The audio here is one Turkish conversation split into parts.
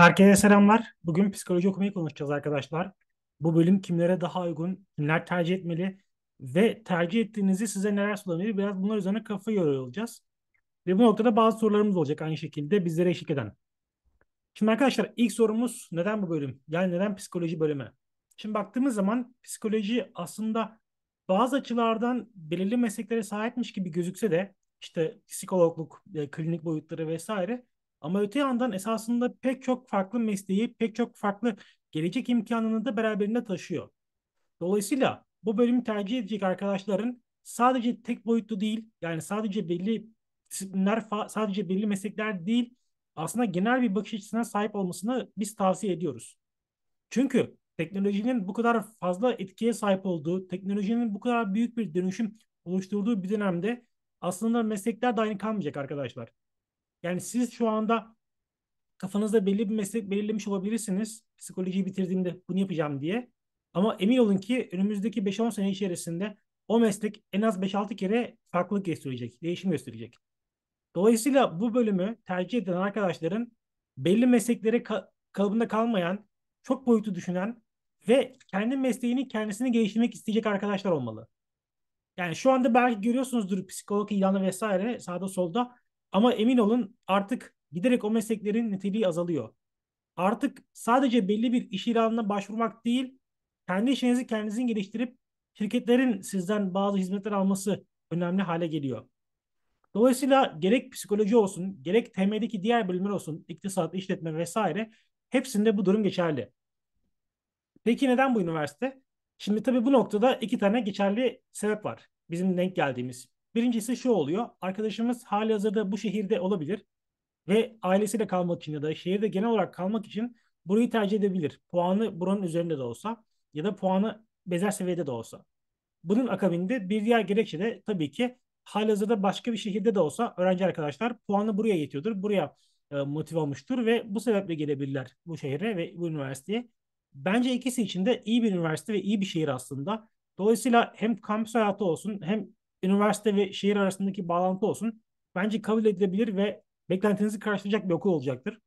Herkese selamlar. Bugün psikoloji okumayı konuşacağız arkadaşlar. Bu bölüm kimlere daha uygun, kimler tercih etmeli ve tercih ettiğinizi size neler sunabilir biraz bunlar üzerine kafa yoruyor olacağız. Ve bu noktada bazı sorularımız olacak aynı şekilde bizlere eşlik eden. Şimdi arkadaşlar ilk sorumuz neden bu bölüm? Yani neden psikoloji bölümü? Şimdi baktığımız zaman psikoloji aslında bazı açılardan belirli mesleklere sahipmiş gibi gözükse de işte psikologluk, e, klinik boyutları vesaire ama öte yandan esasında pek çok farklı mesleği, pek çok farklı gelecek imkanını da beraberinde taşıyor. Dolayısıyla bu bölümü tercih edecek arkadaşların sadece tek boyutlu değil, yani sadece belli disiplinler, sadece belli meslekler değil, aslında genel bir bakış açısına sahip olmasını biz tavsiye ediyoruz. Çünkü teknolojinin bu kadar fazla etkiye sahip olduğu, teknolojinin bu kadar büyük bir dönüşüm oluşturduğu bir dönemde aslında meslekler de aynı kalmayacak arkadaşlar. Yani siz şu anda kafanızda belli bir meslek belirlemiş olabilirsiniz. Psikolojiyi bitirdiğimde bunu yapacağım diye. Ama emin olun ki önümüzdeki 5-10 sene içerisinde o meslek en az 5-6 kere farklılık gösterecek, değişim gösterecek. Dolayısıyla bu bölümü tercih eden arkadaşların belli mesleklere ka- kalıbında kalmayan, çok boyutlu düşünen ve kendi mesleğini kendisini geliştirmek isteyecek arkadaşlar olmalı. Yani şu anda belki görüyorsunuzdur psikolog ilanı vesaire sağda solda ama emin olun artık giderek o mesleklerin niteliği azalıyor. Artık sadece belli bir iş ilanına başvurmak değil, kendi işinizi kendinizin geliştirip şirketlerin sizden bazı hizmetler alması önemli hale geliyor. Dolayısıyla gerek psikoloji olsun, gerek TM'deki diğer bölümler olsun, iktisat, işletme vesaire hepsinde bu durum geçerli. Peki neden bu üniversite? Şimdi tabii bu noktada iki tane geçerli sebep var. Bizim denk geldiğimiz. Birincisi şu oluyor. Arkadaşımız hali hazırda bu şehirde olabilir ve ailesiyle kalmak için ya da şehirde genel olarak kalmak için burayı tercih edebilir. Puanı buranın üzerinde de olsa ya da puanı bezer seviyede de olsa. Bunun akabinde bir diğer gerekçe de tabii ki halihazırda başka bir şehirde de olsa öğrenci arkadaşlar puanı buraya yetiyordur. Buraya e, motive olmuştur ve bu sebeple gelebilirler bu şehre ve bu üniversiteye. Bence ikisi için de iyi bir üniversite ve iyi bir şehir aslında. Dolayısıyla hem kampüs hayatı olsun hem üniversite ve şehir arasındaki bağlantı olsun. Bence kabul edilebilir ve beklentinizi karşılayacak bir okul olacaktır.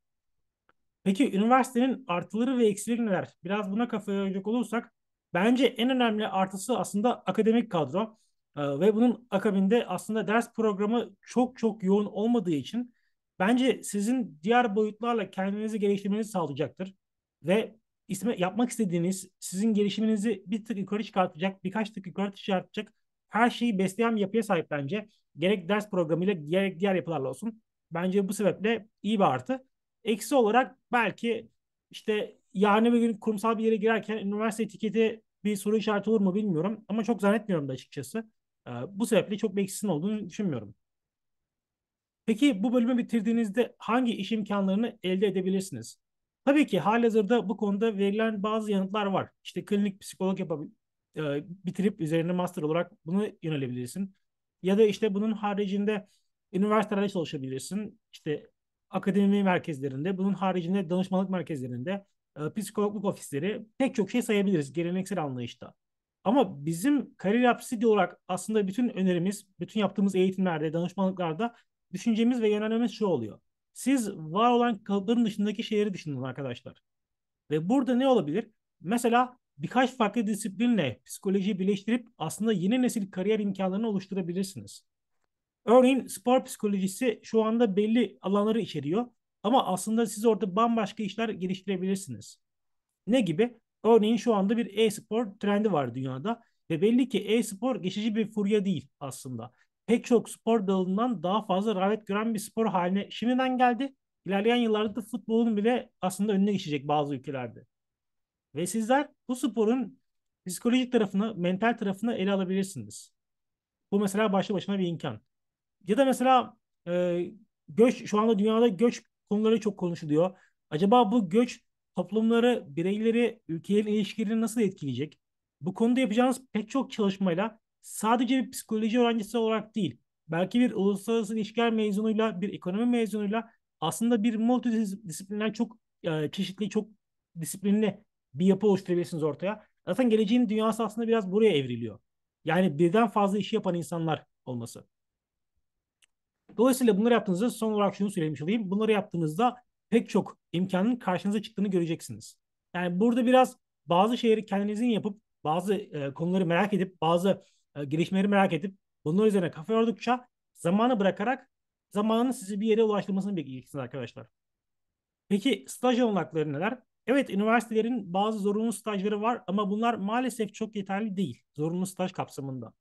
Peki üniversitenin artıları ve eksileri neler? Biraz buna kafa yoracak olursak bence en önemli artısı aslında akademik kadro. Ee, ve bunun akabinde aslında ders programı çok çok yoğun olmadığı için bence sizin diğer boyutlarla kendinizi geliştirmenizi sağlayacaktır. Ve isme, yapmak istediğiniz sizin gelişiminizi bir tık yukarı çıkartacak, birkaç tık yukarı çıkartacak her şeyi besleyen bir yapıya sahip bence. Gerek ders programıyla gerek diğer yapılarla olsun. Bence bu sebeple iyi bir artı. Eksi olarak belki işte yarın bir gün kurumsal bir yere girerken üniversite etiketi bir soru işareti olur mu bilmiyorum. Ama çok zannetmiyorum da açıkçası. Ee, bu sebeple çok bir eksisinin olduğunu düşünmüyorum. Peki bu bölümü bitirdiğinizde hangi iş imkanlarını elde edebilirsiniz? Tabii ki halihazırda bu konuda verilen bazı yanıtlar var. İşte klinik psikolog e, bitirip üzerine master olarak bunu yönelebilirsin. Ya da işte bunun haricinde üniversitelerde çalışabilirsin. İşte akademi merkezlerinde, bunun haricinde danışmanlık merkezlerinde, e, psikologluk ofisleri pek çok şey sayabiliriz geleneksel anlayışta. Ama bizim kariyer apsidi olarak aslında bütün önerimiz, bütün yaptığımız eğitimlerde, danışmanlıklarda düşüncemiz ve yönelmemiz şu oluyor. Siz var olan kalıpların dışındaki şeyleri düşünün arkadaşlar. Ve burada ne olabilir? Mesela birkaç farklı disiplinle psikolojiyi birleştirip aslında yeni nesil kariyer imkanlarını oluşturabilirsiniz. Örneğin spor psikolojisi şu anda belli alanları içeriyor ama aslında siz orada bambaşka işler geliştirebilirsiniz. Ne gibi? Örneğin şu anda bir e-spor trendi var dünyada ve belli ki e-spor geçici bir furya değil aslında. Pek çok spor dalından daha fazla rağbet gören bir spor haline şimdiden geldi. İlerleyen yıllarda da futbolun bile aslında önüne geçecek bazı ülkelerde. Ve sizler bu sporun psikolojik tarafını, mental tarafını ele alabilirsiniz. Bu mesela başlı başına bir imkan. Ya da mesela e, göç, şu anda dünyada göç konuları çok konuşuluyor. Acaba bu göç toplumları, bireyleri, ülkelerin ilişkilerini nasıl etkileyecek? Bu konuda yapacağınız pek çok çalışmayla sadece bir psikoloji öğrencisi olarak değil, belki bir uluslararası ilişkiler mezunuyla, bir ekonomi mezunuyla aslında bir multidisipliner çok e, çeşitli, çok disiplinli bir yapı oluşturabilirsiniz ortaya. Zaten geleceğin dünyası aslında biraz buraya evriliyor. Yani birden fazla işi yapan insanlar olması. Dolayısıyla bunları yaptığınızda son olarak şunu söylemiş olayım. Bunları yaptığınızda pek çok imkanın karşınıza çıktığını göreceksiniz. Yani burada biraz bazı şeyleri kendinizin yapıp bazı e, konuları merak edip bazı e, gelişmeleri merak edip bunun üzerine kafa yordukça zamanı bırakarak zamanın sizi bir yere ulaştırmasını bekleyeceksiniz arkadaşlar. Peki staj olanakları neler? Evet üniversitelerin bazı zorunlu stajları var ama bunlar maalesef çok yeterli değil zorunlu staj kapsamında.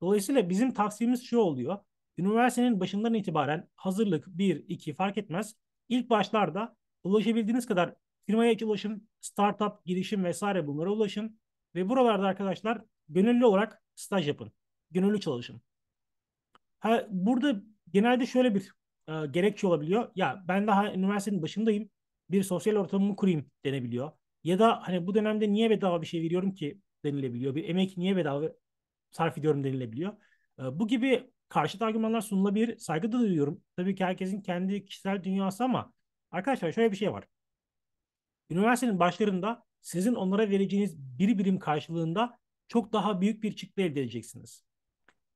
Dolayısıyla bizim tavsiyemiz şu oluyor. Üniversitenin başından itibaren hazırlık 1, 2 fark etmez. İlk başlarda ulaşabildiğiniz kadar firmaya ulaşın, startup, girişim vesaire bunlara ulaşın. Ve buralarda arkadaşlar gönüllü olarak staj yapın. Gönüllü çalışın. Ha, burada genelde şöyle bir e, gerekçe olabiliyor. Ya ben daha üniversitenin başındayım. Bir sosyal ortamımı kurayım denebiliyor. Ya da hani bu dönemde niye bedava bir şey veriyorum ki denilebiliyor. Bir emek niye bedava sarf ediyorum denilebiliyor. E, bu gibi karşıt argümanlar sunulabilir. Saygı da duyuyorum. Tabii ki herkesin kendi kişisel dünyası ama arkadaşlar şöyle bir şey var. Üniversitenin başlarında sizin onlara vereceğiniz bir birim karşılığında çok daha büyük bir çıktı elde edeceksiniz.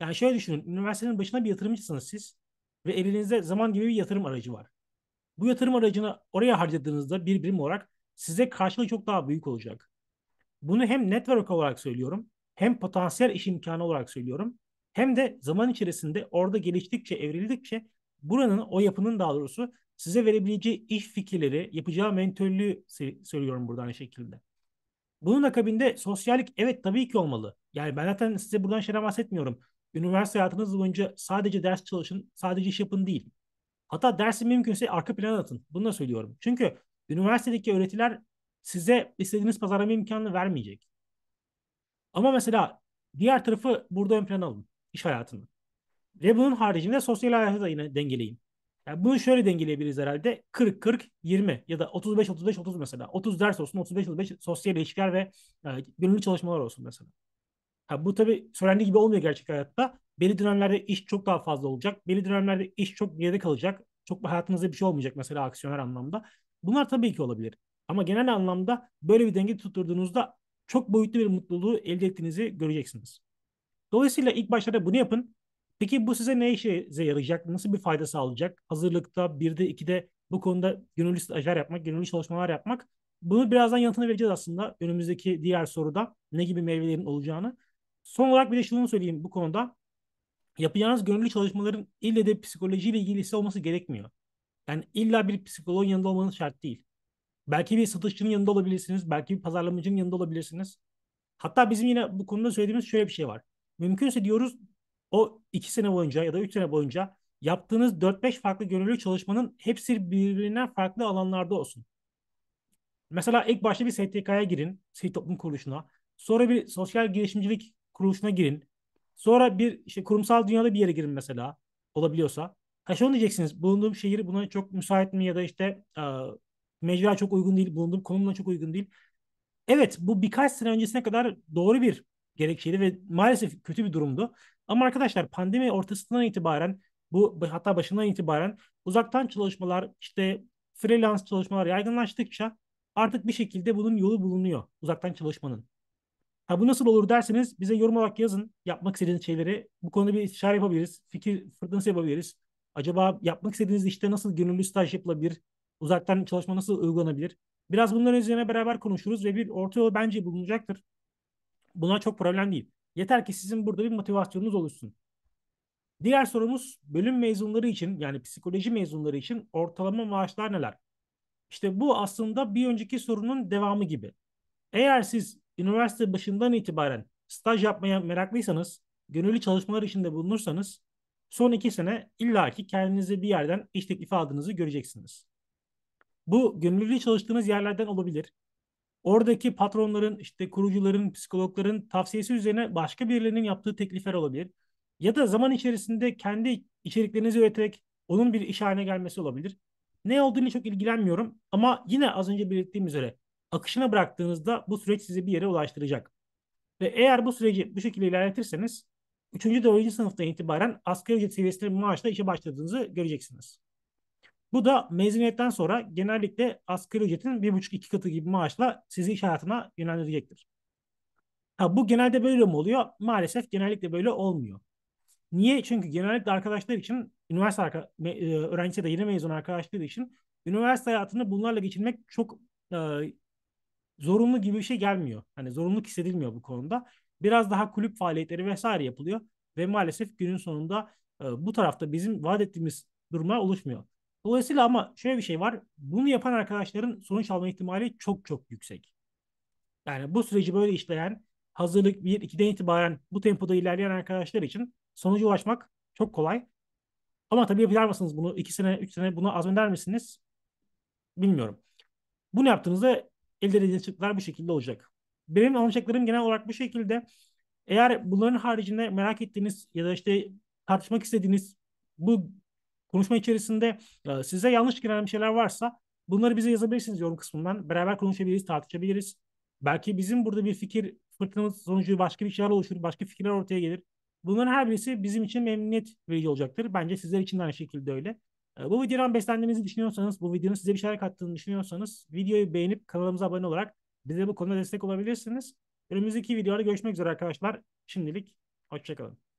Yani şöyle düşünün. Üniversitenin başına bir yatırımcısınız siz ve elinizde zaman gibi bir yatırım aracı var. Bu yatırım aracını oraya harcadığınızda bir birim olarak size karşılığı çok daha büyük olacak. Bunu hem network olarak söylüyorum, hem potansiyel iş imkanı olarak söylüyorum, hem de zaman içerisinde orada geliştikçe, evrildikçe buranın, o yapının daha doğrusu size verebileceği iş fikirleri, yapacağı mentörlüğü söylüyorum burada aynı şekilde. Bunun akabinde sosyallik evet tabii ki olmalı. Yani ben zaten size buradan şeyden bahsetmiyorum. Üniversite hayatınız boyunca sadece ders çalışın, sadece iş yapın değil. Hatta dersi mümkünse arka plana atın. Bunu da söylüyorum. Çünkü üniversitedeki öğretiler size istediğiniz pazarlama imkanını vermeyecek. Ama mesela diğer tarafı burada ön plana alın. iş hayatını. Ve bunun haricinde sosyal hayatı da yine dengeleyin. Yani bunu şöyle dengeleyebiliriz herhalde. 40-40-20 ya da 35-35-30 mesela. 30 ders olsun, 35-35 sosyal ilişkiler ve e, gönüllü çalışmalar olsun mesela. Ha, bu tabii söylendiği gibi olmuyor gerçek hayatta. Belli dönemlerde iş çok daha fazla olacak. Belli dönemlerde iş çok geride kalacak. Çok hayatınızda bir şey olmayacak mesela aksiyoner anlamda. Bunlar tabii ki olabilir. Ama genel anlamda böyle bir denge tutturduğunuzda çok boyutlu bir mutluluğu elde ettiğinizi göreceksiniz. Dolayısıyla ilk başlarda bunu yapın. Peki bu size ne işe yarayacak? Nasıl bir fayda sağlayacak? Hazırlıkta, bir de iki de bu konuda gönüllü stajyer yapmak, gönüllü çalışmalar yapmak. Bunu birazdan yanıtını vereceğiz aslında. Önümüzdeki diğer soruda ne gibi meyvelerin olacağını. Son olarak bir de şunu söyleyeyim bu konuda. Yapacağınız gönüllü çalışmaların ille de psikolojiyle ilgilisi olması gerekmiyor. Yani illa bir psikoloğun yanında olmanız şart değil. Belki bir satışçının yanında olabilirsiniz. Belki bir pazarlamacının yanında olabilirsiniz. Hatta bizim yine bu konuda söylediğimiz şöyle bir şey var. Mümkünse diyoruz o iki sene boyunca ya da üç sene boyunca yaptığınız 4-5 farklı gönüllü çalışmanın hepsi birbirinden farklı alanlarda olsun. Mesela ilk başta bir STK'ya girin, sivil toplum kuruluşuna. Sonra bir sosyal girişimcilik kuruluşuna girin. Sonra bir işte kurumsal dünyada bir yere girin mesela olabiliyorsa. Ha şunu diyeceksiniz. Bulunduğum şehir buna çok müsait mi ya da işte e, mecra çok uygun değil, bulunduğum konumla çok uygun değil. Evet bu birkaç sene öncesine kadar doğru bir gerekçeydi ve maalesef kötü bir durumdu. Ama arkadaşlar pandemi ortasından itibaren bu hatta başından itibaren uzaktan çalışmalar işte freelance çalışmalar yaygınlaştıkça artık bir şekilde bunun yolu bulunuyor uzaktan çalışmanın. Ha bu nasıl olur derseniz bize yorum olarak yazın yapmak istediğiniz şeyleri. Bu konuda bir istişare yapabiliriz. Fikir fırtınası yapabiliriz. Acaba yapmak istediğiniz işte nasıl gönüllü staj yapılabilir? Uzaktan çalışma nasıl uygulanabilir? Biraz bunların üzerine beraber konuşuruz ve bir orta yol bence bulunacaktır. Buna çok problem değil. Yeter ki sizin burada bir motivasyonunuz oluşsun. Diğer sorumuz bölüm mezunları için yani psikoloji mezunları için ortalama maaşlar neler? İşte bu aslında bir önceki sorunun devamı gibi. Eğer siz üniversite başından itibaren staj yapmaya meraklıysanız, gönüllü çalışmalar içinde bulunursanız son iki sene illaki kendinize bir yerden iş teklifi aldığınızı göreceksiniz. Bu gönüllü çalıştığınız yerlerden olabilir. Oradaki patronların, işte kurucuların, psikologların tavsiyesi üzerine başka birilerinin yaptığı teklifler olabilir. Ya da zaman içerisinde kendi içeriklerinizi üreterek onun bir iş haline gelmesi olabilir. Ne olduğunu çok ilgilenmiyorum ama yine az önce belirttiğim üzere akışına bıraktığınızda bu süreç sizi bir yere ulaştıracak. Ve eğer bu süreci bu şekilde ilerletirseniz 3. 4. sınıftan itibaren asgari ücret seviyesinde bir maaşla işe başladığınızı göreceksiniz. Bu da mezuniyetten sonra genellikle asgari ücretin bir buçuk iki katı gibi maaşla sizi iş hayatına yönlendirecektir. Ha, bu genelde böyle mi oluyor? Maalesef genellikle böyle olmuyor. Niye? Çünkü genellikle arkadaşlar için üniversite arka, e, öğrencisi de yeni mezun arkadaşlar için üniversite hayatını bunlarla geçirmek çok e, zorunlu gibi bir şey gelmiyor. Hani zorunluluk hissedilmiyor bu konuda. Biraz daha kulüp faaliyetleri vesaire yapılıyor ve maalesef günün sonunda e, bu tarafta bizim vaat ettiğimiz durumlar oluşmuyor. Dolayısıyla ama şöyle bir şey var. Bunu yapan arkadaşların sonuç alma ihtimali çok çok yüksek. Yani bu süreci böyle işleyen, hazırlık 1-2'den itibaren bu tempoda ilerleyen arkadaşlar için sonuca ulaşmak çok kolay. Ama tabii yapar mısınız bunu? 2 sene, 3 sene bunu azmeder misiniz? Bilmiyorum. Bunu yaptığınızda elde çıktılar bu şekilde olacak. Benim alacaklarım genel olarak bu şekilde. Eğer bunların haricinde merak ettiğiniz ya da işte tartışmak istediğiniz bu konuşma içerisinde e, size yanlış bir şeyler varsa bunları bize yazabilirsiniz yorum kısmından. Beraber konuşabiliriz, tartışabiliriz. Belki bizim burada bir fikir fırtınamız sonucu başka bir şeyler oluşur, başka fikirler ortaya gelir. Bunların her birisi bizim için memnuniyet verici olacaktır. Bence sizler için de aynı şekilde öyle. E, bu videodan beslendiğinizi düşünüyorsanız, bu videonun size bir şeyler kattığını düşünüyorsanız videoyu beğenip kanalımıza abone olarak bize bu konuda destek olabilirsiniz. Önümüzdeki videoda görüşmek üzere arkadaşlar. Şimdilik hoşçakalın.